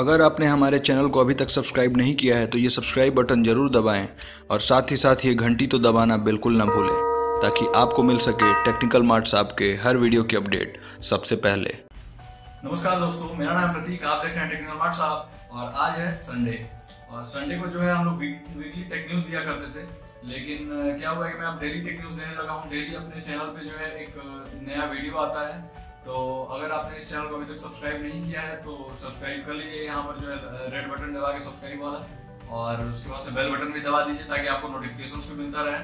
अगर आपने हमारे चैनल को अभी तक सब्सक्राइब नहीं किया है तो ये सब्सक्राइब बटन ज़रूर दबाएँ और साथ ही साथ ये घंटी तो दबाना बिल्कुल ना भूलें, ताकि आपको मिल सके टेक्निकल मार्ट्स आपके हर वीडियो की अपडेट सबसे पहले। नमस्कार दोस्तों, मेरा नाम प्रतीक, आप देख रहे हैं टेक्निकल मार्ट साहब और आज है संडे और संडे को जो है हम लोग वीकली टेक न्यूज़ दिया करते थे, लेकिन क्या हुआ है कि मैं अब डेली टेक न्यूज़ देने लगा हूँ। डेली अपने चैनल पे जो है एक नया वीडियो आता है तो अगर आपने इस चैनल को अभी तक सब्सक्राइब नहीं किया है तो सब्सक्राइब कर लीजिए, यहाँ पर जो है रेड बटन दबा के सब्सक्राइब वाला। और उसके बाद से बेल बटन भी दबा दीजिए, ताकि आपको नोटिफिकेशन भी मिलता रहे।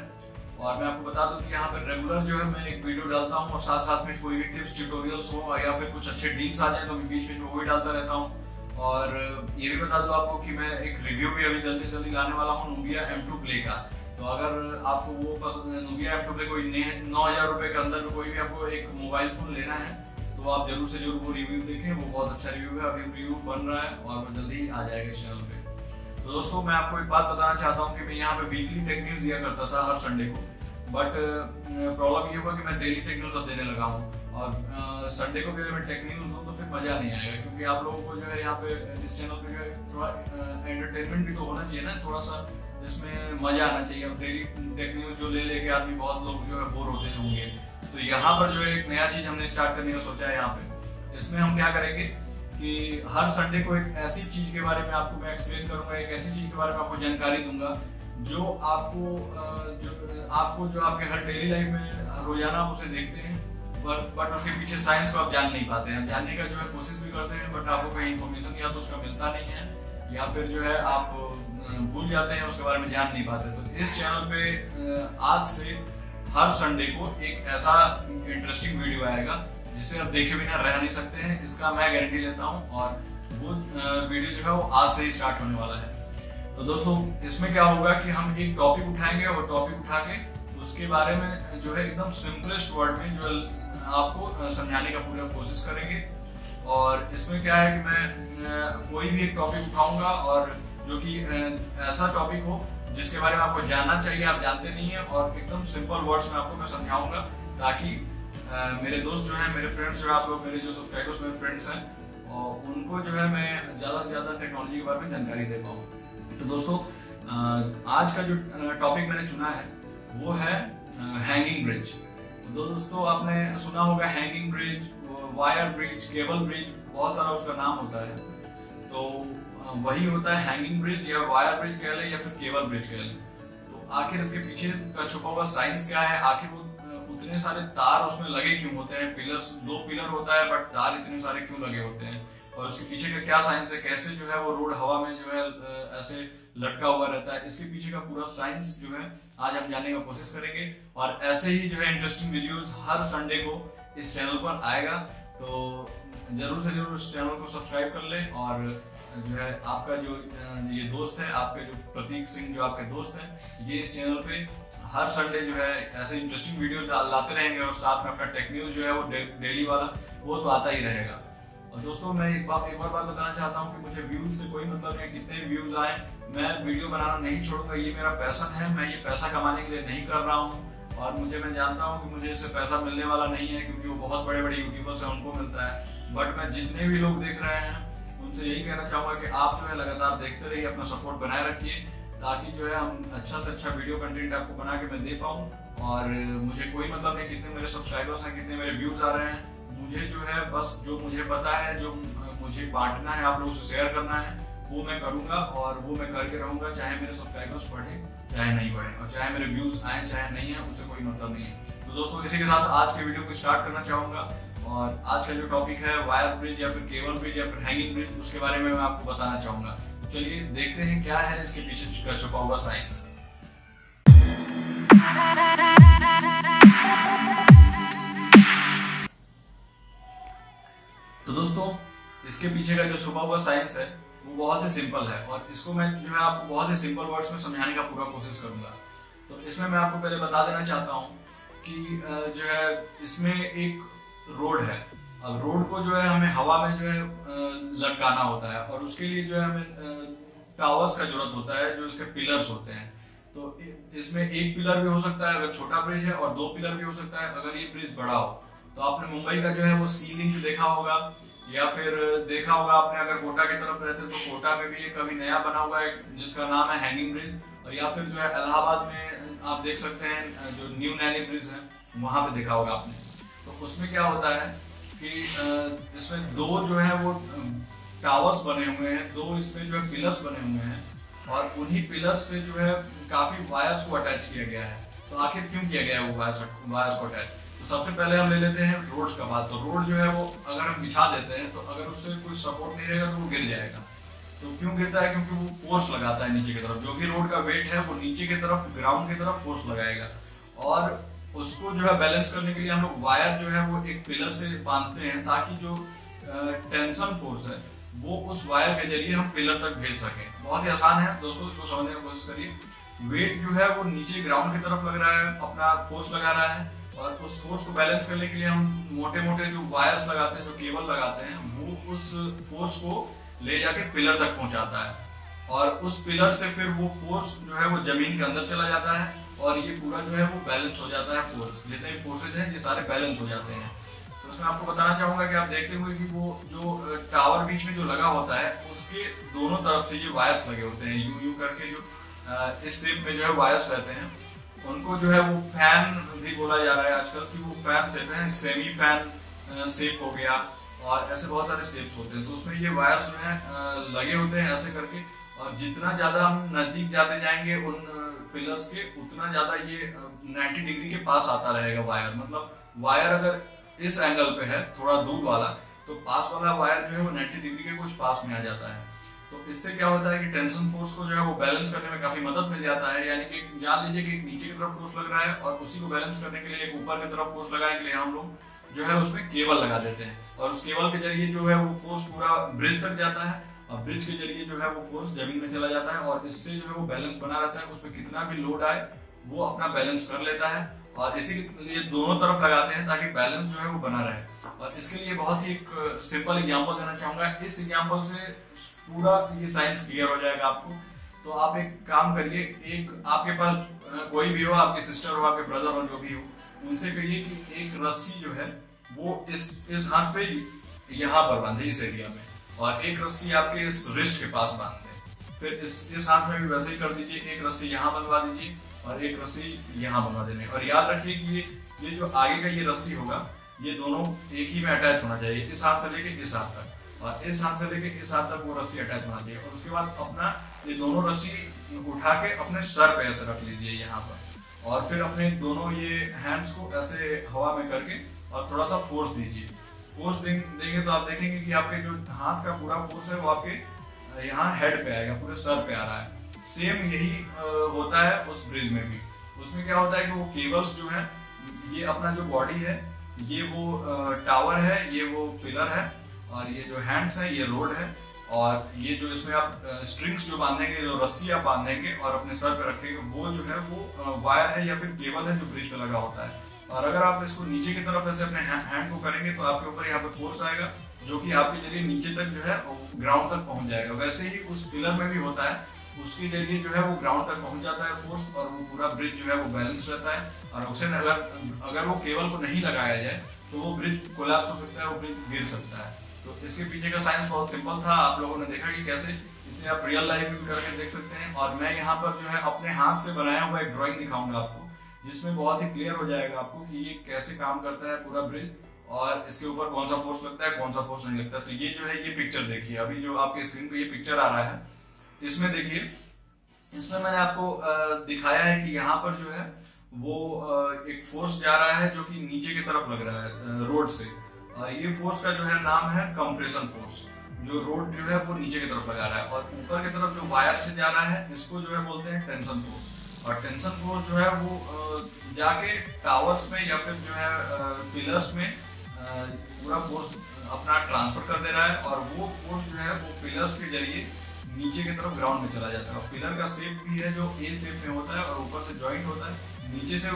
और मैं आपको बता दूँ कि यहाँ पर रेगुलर जो है, मैं एक वीडियो डालता हूँ, और साथ साथ में कोई भी टिप्स ट्यूटोरियल्स हो, या फिर कुछ अच्छे डील्स आ जाए तो मैं बीच बीच में वो भी डालता रहता हूँ। और ये भी बता दूँ आपको कि मैं एक रिव्यू भी अभी जल्दी से जल्दी लाने वाला हूँ नूबिया एम टू प्ले का। तो अगर आपको वो पसंद नूबिया एम टू प्ले कोई नौ हज़ार रुपए के अंदर कोई भी आपको एक मोबाइल फ़ोन लेना है तो आप ज़रूर से ज़रूर वो रिव्यू देखें, वो बहुत अच्छा रिव्यू है, अभी रिव्यू बन रहा है और वो जल्दी आ जाएगा इस चैनल पे। तो दोस्तों, मैं आपको एक बात बताना चाहता हूँ कि मैं यहाँ पे वीकली टेक न्यूज़ दिया करता था हर संडे को। बट प्रॉब्लम ये हुआ कि मैं डेली टेक न्यूज़ अब देने लगा हूँ और संडे को भी अगर मैं टेक न्यूज़ दूँ तो फिर मज़ा नहीं आएगा क्योंकि आप लोगों को जो है यहाँ पे इस चैनल पे जो है थोड़ा एंटरटेनमेंट भी तो होना चाहिए ना, थोड़ा सा जिसमें मज़ा आना चाहिए। अब डेली टेक न्यूज़ जो ले लेके आदमी, बहुत लोग जो है बोर होते होंगे। तो यहाँ पर जो एक नया चीज़ हमने स्टार्ट करने का सोचा है यहाँ पे। इसमें हम क्या करेंगे कि हर संडे को एक ऐसी चीज़ के बारे में आपको मैं एक्सप्लेन करूँगा, एक ऐसी चीज़ के बारे में आपको जानकारी दूँगा, जो आपको जो आपको जो आपके हर डेली लाइफ में रोज़ाना आप उसे देखते हैं बट बट उसके पीछे साइंस को आप जान नहीं पाते हैं। जानने का जो है कोशिश भी करते हैं बट आपको कहीं इन्फॉर्मेशन या तो उसका मिलता नहीं है, या फिर जो है आप भूल जाते हैं, उसके बारे में जान नहीं पाते। तो इस चैनल पे आज से हर संडे को एक ऐसा इंटरेस्टिंग वीडियो आएगा, जिसे आप देखे बिना रह नहीं सकते हैं। इसका मैं गारंटी लेता हूँ और वो वीडियो जो है वो आज से ही स्टार्ट होने वाला है। तो दोस्तों, इसमें क्या होगा कि हम एक टॉपिक उठाएँगे और टॉपिक उठा के उसके बारे में जो है एकदम सिंपलेस्ट वर्ड में जो आपको समझाने का पूरा कोशिश करेंगे। और इसमें क्या है कि मैं कोई भी एक टॉपिक उठाऊँगा और जो कि ऐसा टॉपिक हो जिसके बारे में आपको जानना चाहिए, आप जानते नहीं है और एकदम सिंपल वर्ड्स में आपको मैं समझाऊँगा ताकि मेरे दोस्त जो है, मेरे फ्रेंड्स जो है, आप लोग, मेरे जो सब्सक्राइबर्स मेरे फ्रेंड्स हैं, और उनको जो है मैं ज़्यादा से ज़्यादा टेक्नोलॉजी के बारे में जानकारी दे पाऊँ। तो दोस्तों आज का जो टॉपिक मैंने चुना है, वो है हैंगिंग ब्रिज तो दोस्तों, आपने सुना होगा hanging bridge wire bridge cable bridge बहुत सारा उसका नाम होता है। तो वही होता है हैंगिंग ब्रिज या वायर ब्रिज कह ले या फिर केबल ब्रिज कह ले। तो आखिर इसके पीछे का छुपा हुआ साइंस क्या है? आखिर वो उतने सारे तार उसमें लगे क्यों होते हैं? पिलर्स दो पिलर होता है बट तार इतने सारे क्यों लगे होते हैं? और उसके पीछे का क्या साइंस है? कैसे जो है वो रोड हवा में जो है ऐसे लटका हुआ रहता है? इसके पीछे का पूरा साइंस जो है, आज हम जानने का कोशिश करेंगे। और ऐसे ही जो है इंटरेस्टिंग वीडियोस हर संडे को इस चैनल पर आएगा। तो ज़रूर से ज़रूर इस चैनल को सब्सक्राइब कर ले और जो है, आपका जो ये दोस्त है, आपके जो प्रतीक सिंह जो आपके दोस्त हैं, ये इस चैनल पे हर संडे जो है ऐसे इंटरेस्टिंग वीडियो लाते रहेंगे और साथ में अपना टेक न्यूज़ जो है वो डेली वाला, वो तो आता ही रहेगा। और दोस्तों, मैं एक बार एक और बात बताना चाहता हूँ कि मुझे व्यूज़ से कोई मतलब नहीं कितने व्यूज़ आए, मैं वीडियो बनाना नहीं छोड़ूँगा, ये मेरा पैसन है, मैं ये पैसा कमाने के लिए नहीं कर रहा हूँ। और मुझे, मैं जानता हूँ कि मुझे इससे पैसा मिलने वाला नहीं है, क्योंकि वो बहुत बड़े बड़े यूट्यूबर्स हैं, उनको मिलता है। बट मैं जितने भी लोग देख रहे हैं, उनसे यही कहना चाहूँगा कि आप जो है लगातार देखते रहिए, अपना सपोर्ट बनाए रखिए, ताकि जो है हम अच्छा से अच्छा वीडियो कंटेंट आपको बना के मैं दे पाऊँ। और मुझे कोई मतलब नहीं कितने मेरे सब्सक्राइबर्स हैं, कितने मेरे व्यूज़ आ रहे हैं। मुझे जो है बस जो मुझे पता है, जो मुझे बांटना है, आप लोगों से शेयर करना है, वो मैं करूँगा और वो मैं करके रहूँगा, चाहे मेरे सब्सक्राइबर्स बढ़े, चाहे नहीं बढ़े। और चाहे मेरे व्यूज़ आए, चाहे नहीं है उससे कोई मतलब नहीं है। तो दोस्तों, इसी के साथ आज के वीडियो को स्टार्ट करना चाहूँगा। और आज का जो टॉपिक है वायर ब्रिज या फिर केबल ब्रिज या फिर हैंगिंग ब्रिज उसके बारे में मैं आपको बताना चाहूँगा। चलिए, देखते हैं क्या है इसके पीछे का छुपा हुआ साइंस तो दोस्तों, इसके पीछे का जो छुपा हुआ साइंस है, वो बहुत ही सिंपल है और इसको मैं जो है आपको बहुत ही सिंपल वर्ड्स में समझाने का पूरा कोशिश करूँगा। तो इसमें मैं आपको पहले बता देना चाहता हूँ कि जो है, इसमें एक रोड है। अब रोड को जो है हमें हवा में जो है लटकाना होता है और उसके लिए जो है हमें टावर्स का ज़रूरत होता है, जो इसके पिलर्स होते हैं। तो इसमें एक पिलर भी हो सकता है अगर छोटा ब्रिज है और दो पिलर भी हो सकता है अगर ये ब्रिज बड़ा हो। तो आपने मुंबई का जो है वो सी लिंक देखा होगा, या फिर देखा होगा आपने अगर कोटा की तरफ़ रहते तो कोटा में भी एक कभी नया बना हुआ है, जिसका नाम है हैंगिंग ब्रिज और या फिर जो है इलाहाबाद में आप देख सकते हैं जो न्यू नैनी ब्रिज है, वहाँ पे देखा होगा आपने। तो उसमें क्या होता है कि इसमें दो जो है वो टावर्स बने हुए हैं, दो इसमें जो है पिलर्स बने हुए हैं और उन्हीं पिलर्स से जो है काफ़ी वायर्स को अटैच किया गया है। तो आखिर क्यों किया गया है वो वायर्स वायर्स को अटैच तो सबसे पहले हम ले लेते हैं रोड्स का बात। तो रोड जो है वो अगर हम बिछा देते हैं तो अगर उससे कोई सपोर्ट नहीं रहेगा तो वो गिर जाएगा। तो क्यों गिरता है? क्योंकि वो फोर्स लगाता है नीचे की तरफ़। जो भी रोड का वेट है, वो नीचे की तरफ़ ग्राउंड की तरफ़ फोर्स लगाएगा। और उसको जो है बैलेंस करने के लिए हम लोग वायर जो है वो एक पिलर से बांधते हैं ताकि जो टेंशन फोर्स है, वो उस वायर के ज़रिए हम पिलर तक भेज सकें। बहुत ही आसान है, दोस्तों, इसको समझने की कोशिश करिए। वेट जो है वो नीचे ग्राउंड की तरफ़ लग रहा है, अपना फोर्स लगा रहा है और उस फोर्स को बैलेंस करने के लिए हम मोटे मोटे जो वायर्स लगाते हैं, जो केबल लगाते हैं, वो उस फोर्स को ले जाके पिलर तक पहुंचाता है। और उस पिलर से फिर वो फोर्स जो है वो ज़मीन के अंदर चला जाता है। और ये पूरा जो है वो बैलेंस हो जाता है फोर्स जितने भी फोर्सेज हैं, ये सारे बैलेंस हो जाते हैं. तो उसमें आपको बताना चाहूँगा कि आप देखते हुए कि वो जो टावर बीच में जो लगा होता है, उसके दोनों तरफ़ से ये वायर्स लगे होते हैं. यू यू करके जो इस शेप में जो है वायर्स रहते हैं. उनको जो है वो फ़ैन भी बोला जा रहा है आजकल कि वो फ़ैन शेप है सेमी फ़ैन शेप हो गया और ऐसे बहुत सारे शेप्स होते हैं. तो उसमें ये वायर्स जो है लगे होते हैं ऐसे करके और जितना ज़्यादा हम नज़दीक जाते जाएँगे उन पिलर्स के उतना ज़्यादा ये 90 डिग्री के पास आता रहेगा वायर मतलब वायर अगर इस एंगल पे है, थोड़ा दूर वाला तो पास वाला वायर जो है वो 90 डिग्री के कुछ पास में आ जाता है। तो इससे क्या होता है कि टेंशन फोर्स को जो है वो बैलेंस करने में काफ़ी मदद मिल जाता है। यानी कि जान लीजिए कि एक नीचे की तरफ़ फोर्स लग रहा है और उसी को बैलेंस करने के लिए एक ऊपर की तरफ़ फोर्स लगाने के लिए हम लोग जो है उसमें केबल लगा देते हैं। और उस केबल के ज़रिए जो है वो फोर्स पूरा ब्रिज तक जाता है। और ब्रिज के ज़रिए जो है वो फोर्स ज़मीन में चला जाता है और इससे जो है वो बैलेंस बना रहता है, उसमें कितना भी लोड आए, वो अपना बैलेंस कर लेता है और इसी लिए दोनों तरफ़ लगाते हैं ताकि बैलेंस जो है वो बना रहे। और इसके लिए बहुत ही एक सिंपल एग्ज़ाम्पल देना चाहूँगा। इस एग्ज़ाम्पल से पूरा ये साइंस क्लियर हो जाएगा आपको। तो आप एक काम करिए, एक आपके पास कोई भी हो, आपके सिस्टर हो, आपके ब्रदर हो, जो भी हो, उनसे कहिए कि एक रस्सी जो है, वो इस इस हाथ पे यहाँ पर बांधे, इस एरिया में। और एक रस्सी आपके इस रिस्ट के पास बाँध दे। फिर इस इस हाथ में भी वैसे ही कर दीजिए, एक रस्सी यहाँ बनवा दीजिए और एक रस्सी यहाँ बनवा देने और याद रखिए कि ये ये जो आगे का ये रस्सी होगा, ये दोनों एक ही में अटैच होना चाहिए, इस हाथ से लेके इस हाथ तक। और इस हाथ से लेके इस हाथ तक वो रस्सी अटैच होना चाहिए। और उसके बाद अपना ये दोनों रस्सी उठा के अपने सर पे ऐसे रख लीजिए यहाँ पर। और फिर अपने दोनों ये हैंड्स को ऐसे हवा में करके और थोड़ा सा फोर्स दीजिए। फोर्स देंगे तो आप देखेंगे कि आपके जो हाथ का पूरा फोर्स है, वो आपके यहाँ हेड पे आएगा, पूरे सर पे आ रहा है। सेम यही होता है उस ब्रिज में भी। उसमें क्या होता है कि वो केबल्स जो है, ये अपना जो बॉडी है, ये वो टावर है, ये वो पिलर है, और ये जो हैंड्स है, ये रोड है, और ये जो इसमें आप स्ट्रिंग्स जो बांधेंगे, जो रस्सी आप बांधेंगे, और अपने सर पे रखेंगे, वो जो है, वो वायर है या फिर केबल है जो ब्रिज पे लगा होता है। और अगर आप इसको नीचे की तरफ़ ऐसे अपने हैंड को करेंगे तो आपके ऊपर यहाँ पे फोर्स आएगा, जो कि आपके ज़रिए नीचे तक जो है ग्राउंड तक पहुँच जाएगा। वैसे ही उस पिलर में भी होता है, उसके ज़रिए जो है वो ग्राउंड तक पहुँच जाता है फोर्स और वो पूरा ब्रिज जो है वो बैलेंस रहता है। और उसे अगर अगर वो केबल को नहीं लगाया जाए तो वो ब्रिज कोलैप्स हो सकता है, वो ब्रिज गिर सकता है। तो इसके पीछे का साइंस बहुत सिंपल था, आप लोगों ने देखा कि कैसे इसे आप रियल लाइफ में करके देख सकते हैं। और मैं यहाँ पर जो है अपने हाथ से बनाया हुआ एक ड्रॉइंग दिखाऊँगा आपको। जिसमें बहुत ही क्लियर हो जाएगा आपको कि ये कैसे काम करता है पूरा ब्रिज और इसके ऊपर कौन सा फोर्स लगता है, कौन सा फोर्स नहीं लगता। तो ये जो है, ये पिक्चर देखिए। अभी जो आपके स्क्रीन पे ये पिक्चर आ रहा है, इसमें देखिए, इसमें मैंने आपको दिखाया है कि यहाँ पर जो है, वो एक फोर्स जा रहा है जो कि नीचे की तरफ़ लग रहा है रोड से। ये फोर्स का जो है नाम है कंप्रेशन फोर्स जो रोड जो है, वो नीचे की तरफ़ लगा रहा है और ऊपर की तरफ़ जो वायर से जा रहा है, इसको जो है बोलते हैं टेंशन फोर्स और टेंशन फोर्स जो है वो जाके टावर्स में या फिर जो है पिलर्स में पूरा फोर्स अपना ट्रांसफ़र कर दे रहा है और वो फोर्स जो है वो पिलर्स के ज़रिए नीचे की तरफ़ ग्राउंड में चला जाता है। और पिलर का शेप भी है जो ए शेप में होता है और ऊपर से ज्वाइंट होता है, नीचे से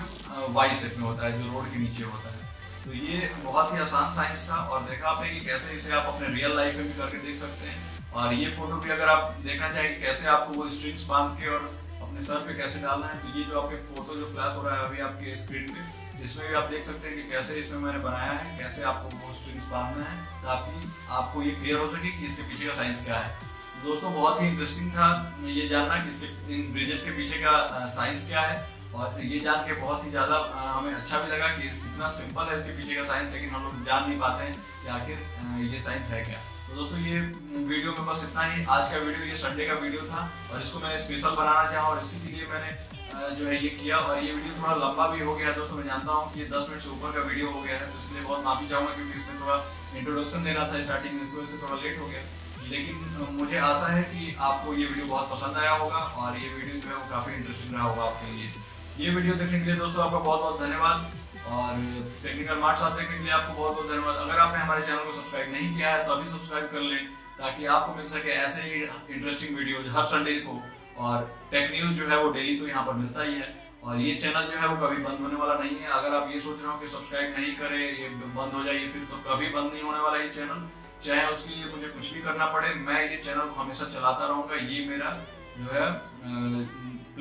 वाई शेप में होता है, जो रोड के नीचे होता है। तो ये बहुत ही आसान साइंस था और देखा आपने कि कैसे इसे आप अपने रियल लाइफ में भी करके देख सकते हैं। और ये फ़ोटो भी अगर आप देखना चाहेंगे कैसे आपको वो स्ट्रिंग्स बाँध के और अपने सर पे कैसे डालना है? तो ये जो आपके फ़ोटो, जो फ्लैश हो रहा है अभी आपके स्क्रीन पे इसमें भी आप देख सकते हैं कि कैसे इसमें मैंने बनाया है, कैसे आपको वो स्ट्रिंग्स बांधना है, ताकि आपको ये क्लियर हो सके कि इसके पीछे का साइंस क्या है। दोस्तों, बहुत ही इंटरेस्टिंग था ये जानना कि इसके, इन ब्रिजेस के पीछे का साइंस क्या है। और ये जान के बहुत ही ज़्यादा हमें अच्छा भी लगा कि इतना सिंपल है इसके पीछे का साइंस लेकिन हम लोग जान नहीं पाते हैं कि आखिर ये साइंस है क्या। तो दोस्तों, ये वीडियो में बस इतना ही। आज का वीडियो ये संडे का वीडियो था और इसको मैं स्पेशल बनाना चाहा और इसी के लिए मैंने जो है ये किया और ये वीडियो थोड़ा लंबा भी हो गया दोस्तों, मैं जानता हूँ कि ये दस मिनट से ऊपर का वीडियो हो गया है तो इसलिए बहुत माफ़ी चाहूँगा क्योंकि इसमें थोड़ा इंट्रोडक्शन देना था स्टार्टिंग में इस वजह से थोड़ा लेट हो गया। लेकिन मुझे आशा है कि आपको ये वीडियो बहुत पसंद आया होगा और ये वीडियो जो है वो काफ़ी इंटरेस्टिंग रहा होगा आपके लिए। ये वीडियो देखने के लिए दोस्तों आपका बहुत बहुत धन्यवाद और टेक्निकल मार्क्स आप देखने के लिए आपको बहुत बहुत धन्यवाद। अगर आपने हमारे चैनल को सब्सक्राइब नहीं किया है तो अभी सब्सक्राइब कर लें ताकि आपको मिल सके ऐसे ही इंटरेस्टिंग वीडियो हर संडे को और टेक न्यूज़ जो है वो डेली तो यहाँ पर मिलता ही है। और ये चैनल जो है वो कभी बंद होने वाला नहीं है। अगर आप ये सोच रहे हो कि सब्सक्राइब नहीं करें, ये बंद हो जाए फिर तो कभी बंद नहीं होने वाला ये चैनल चाहे उसके लिए मुझे कुछ भी करना पड़े, मैं ये चैनल को हमेशा चलाता रहूँगा। ये मेरा जो है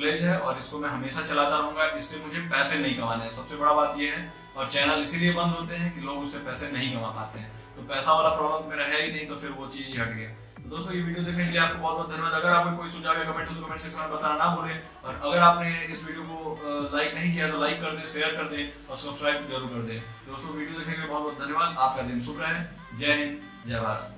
प्लेज है और इसको मैं हमेशा चलाता रहूँगा। इससे मुझे पैसे नहीं कमाने हैं। सबसे बड़ा बात यह है और चैनल इसीलिए बंद होते हैं कि लोग उससे पैसे नहीं कमा पाते हैं। तो पैसा वाला प्रॉब्लम मेरा है ही नहीं तो फिर वो चीज़ ही हट गया। तो दोस्तों, ये वीडियो देखने के लिए आपको बहुत बहुत धन्यवाद। अगर आपको कोई सुझाव या कमेंट हो तो कमेंट सेक्शन में बताना ना भूलें। और अगर आपने इस वीडियो को लाइक नहीं किया तो लाइक कर दे शेयर कर दे और सब्सक्राइब ज़रूर कर दे। दोस्तों वीडियो देखने के लिए बहुत बहुत धन्यवाद। आपका दिन शुभ रहे। जय हिंद, जय भारत।